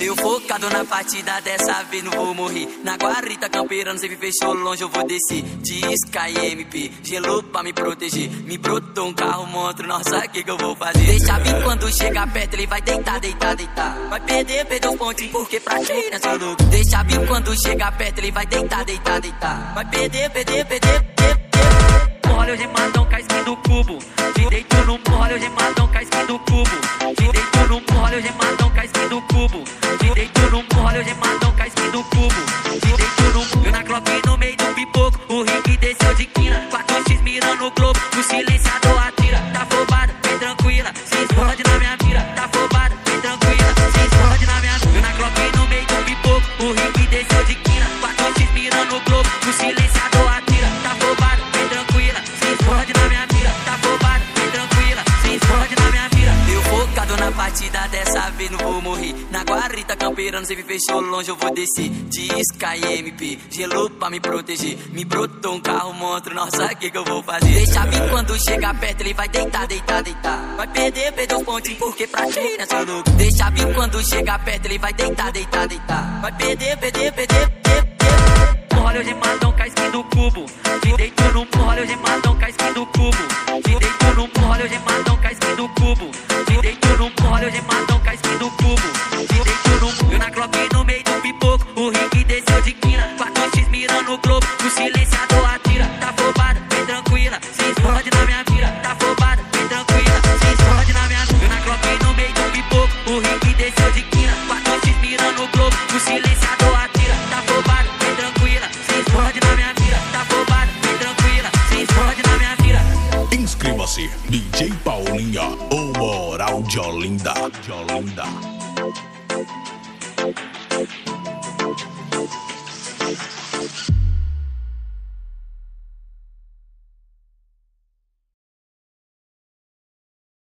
Eu focado na partida, dessa vez não vou morrer. Na guarita campeirando, sempre fechou longe, eu vou descer. Diz KMP, gelou pra me proteger. Me brotou um carro monstro, nossa, que que eu vou fazer? Deixa vir quando chega perto, ele vai deitar, deitar, deitar. Vai perder, perder os pontinhos, porque pra ti, né, seu louco? Deixa vir quando chega perto, ele vai deitar, deitar, deitar. Vai perder, perder, perder, perder. Olha o gemadão com a skin do cubo. Te deito no morro, olha o gemadão a skin do cubo. Te deito no morro, olha o gemadão a skin do cubo. Te deito no morro, olha o gemadão a skin do cubo. Te deito no eu na Glock no meio do pipoco. O ringue desceu de quina, dessa vez não vou morrer. Na guarita campeirando, sempre fechou longe, eu vou descer. Diz KMP, gelou pra me proteger. Me brotou um carro monstro, nossa, que que eu vou fazer? Deixa vir quando chega perto, ele vai deitar, deitar, deitar. Vai perder, perder os pontinhos, porque pra ti, né, seu louco? Deixa vir quando chega perto, ele vai deitar, deitar, deitar. Vai perder, perder, perder, perder. Olha o gemadão com a skin do cubo. Te deito no morro, olha o gemadão com a skin do cubo. Te deito no morro, olha o gemadão pipoco. O ringue desceu de quina, 4x mirando o globo. O silenciador atira, tá afobada, bem tranquila. Se explode na minha mira, tá afobada, bem tranquila. Se explode na minha mira, na Glock no meio do pipoco. O ringue desceu de quina, 4x mirando o globo. O silenciador atira, tá afobada, bem tranquila. Se explode na minha mira, tá afobada, bem tranquila. Se explode na minha mira. Inscreva-se, DJ Paulinha, o moral de Olinda. De Olinda. Thank you.